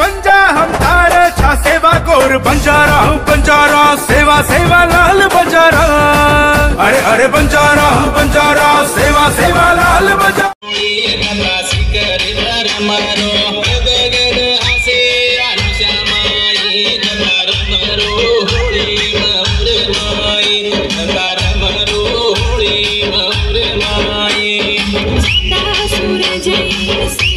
बंजा, हम तारे छा सेवा गोर बंजारा हूँ बंजारा सेवा सेवा, लाल बंजारा अरे अरे बंजारा हूँ बंजारा सेवा सेवा, लाल बंजारा ada